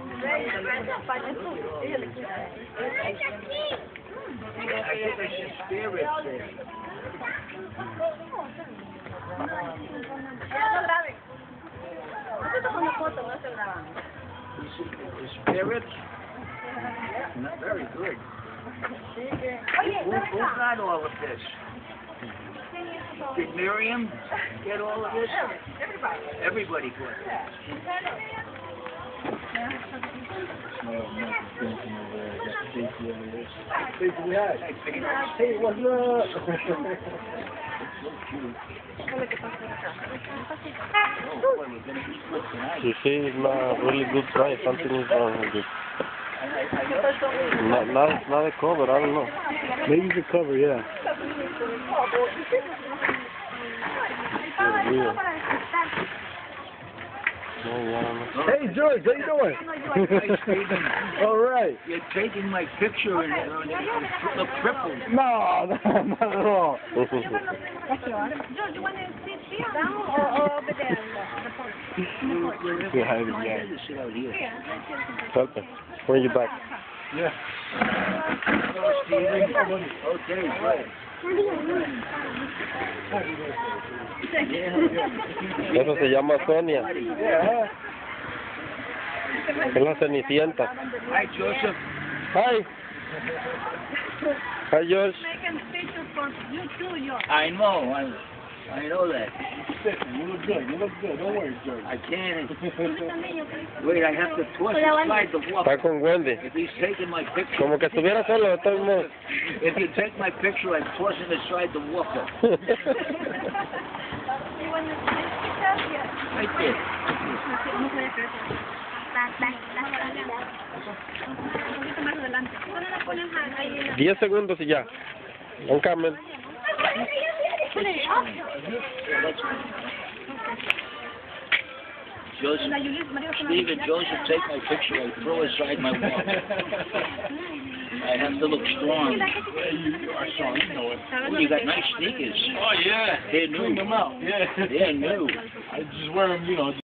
I think I should spare it there. Spare it? Not very good. Who, who got all of this? Did Miriam get all of this? Everybody. Everybody got it. Stacey, hi. Hey, what's up? You see, it's not a really good try. Something is wrong with it. Not, not, not a cover, I don't know. Maybe the cover, yeah. It's. No, yeah, I don't know. Hey, George, how you doing? All right. You're taking my picture and uh, you look crippled. No, no, not at all. George, you want to sit down or, or over there? Yeah, hide it, yeah. You sit out here. Something. Bring you back. Yeah. Hello, Stephen. Okay, great. Eso se llama Sonia. Es la cenicienta. Hi, Joseph. Hi. Hi, George. Making pictures for you too, George. I know, I, I know that. You look good. You look good. Don't worry, George. I can't. Wait, I have to toss aside the Está walker. con Wendy. If he's taking my picture, Como que estuviera solo, de todos modos. if you take my picture, I'm aside the want to pictures? Yeah. Right there. Un poquito más adelante. ¿Cuándo la ponen ahí en la- Diez segundos y ya. I'm coming. Joseph, Stephen, Joseph, take my picture. I throw aside my walker. I have to look strong. you are strong. You know it. Oh, you got nice sneakers. Oh, yeah. They're new. Clean new. them out. Yeah. They're new. I just wear them, you know,